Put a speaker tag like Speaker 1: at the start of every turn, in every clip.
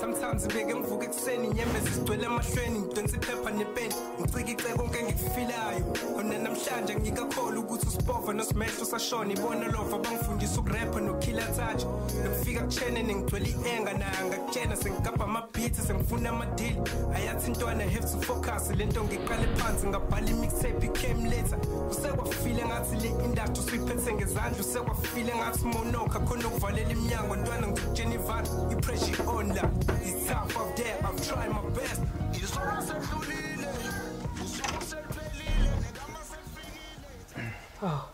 Speaker 1: sometimes ibeke ngivuka ekuseni inyembezi zigcwele emahlweni ngidonsa iphepha nepeni ngicika ice konke engikufilayo. Khona namhlanje ngikakholwa ukuthi usipova nosimehlo sashona ibona lova bangifundisa ukurepha nokhila thatha nokufika kuchene nengigcwele i-enga nayo ngakutshena sengigabha amabhithi sengifuna amadili ayathi intwana have to focus le nto ngiqale phansi ngabhala imixtape icame later. Usekwafile ngathi le industry usuyiphethe ngezandla usekwafile ngathi monoka khona ukuvalela iminyango ntwana ngikutshena ivana i-pressure on la. Selifikile
Speaker 2: Haw.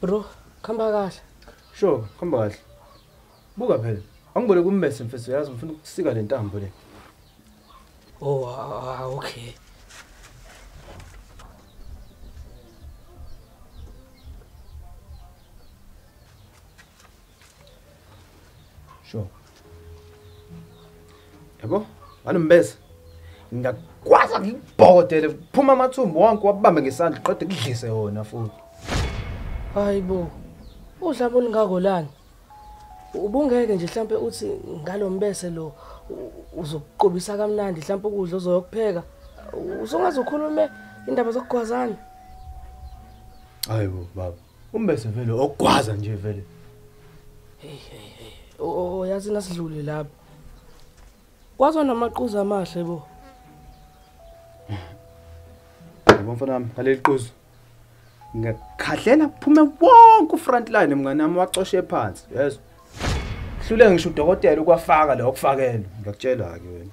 Speaker 2: Bro, khamba kahle.
Speaker 3: Sure, khamba kahle. Buka phela. Angibole kumbese mfethu yazi ngifuna ukusika le ntambo le.
Speaker 2: Oh, ah, ah, okay.
Speaker 3: Sure. Yabo? Anombese. Ngiyakwaza ngikubhodele kuphuma amathumbu wonke wabambe ngesandla qede kudlise wona futhi.
Speaker 2: Hayibo. Udlabo olungakolani? Ubungeke nje mhlambe uthi ngalombese lo u- uzokuqobisa kamnandi mhlambe ukudla ozoyokupheka. Uzongaze ukhulume indaba zokugwazana.
Speaker 3: Hayibo baba. Umbese vele ogwaza nje vele.
Speaker 2: O yazi nasidlule lapha. Kwazona namaquza amahle bo.
Speaker 3: Yabo mfana wami, ngaleli quzu. Ngiyakhahlela kuphume wonke ufront line mngani wami wacoshe phansi. Yes. Hlule ngisho udokotela ukwafaka la okufakela. Ngiyakutshela ke wena.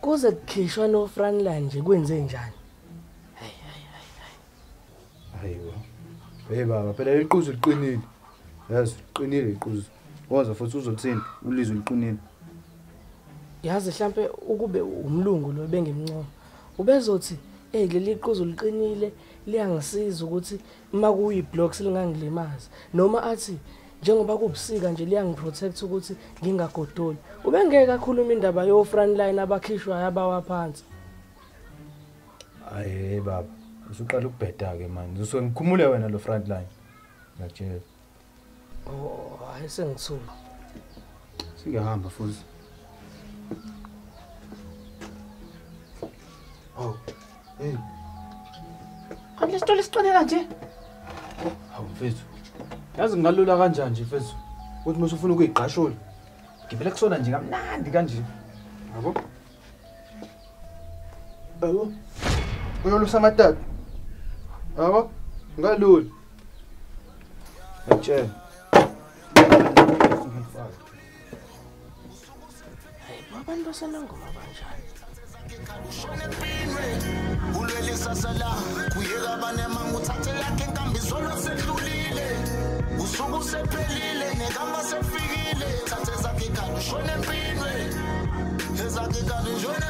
Speaker 2: Kuze kukhishwa no Frontline nje kwenze njani?
Speaker 3: Hayibo. Hey baba, phela iqhuzu liqinile. Yazi, liqinile iqhuzu. Woza futhi uzothini? Ulizwe liqinile.
Speaker 2: Yazi mhlambe ukube umlungu lo bengimncoma. Ubezothi hey leli iquzu liqinile liyangisiza ukuthi uma kuyi blocks lingangilimazi noma athi njengoba kubusika nje liyangiprotect ukuthi ngingagodoli. Ubengeke akhuluma indaba yo Frontline abakhishwayo abawaphansi.
Speaker 3: Hayi hey baba, usuqala ukubheda ke manje. Usuke ngikhumule wena lo front line. Ngiyakutshela.
Speaker 2: Oh, hayi sengithuka.
Speaker 3: Singehamba futhi.
Speaker 4: Lesitolo siqine kanje?
Speaker 3: hawu mfethu. Yazi ngalula kanjani nje mfethu? Uthi mase ufuna ukuyiqashula. Gibele kusona nje kamnandi kanje. Yabo? Yabo? Uyolusa amatata. Yabo? Ngalula. Ngiyakutshela.
Speaker 2: Abantu basenangoma kanjani?
Speaker 5: Ulwele sasala kuyeka abanemanga uthathe yakhe inkambi zolo sedlulile usuku sephelile nekamba sefikile. Thathe zakhe ikhanda ushone empinwe ezakhe ikhanda ushone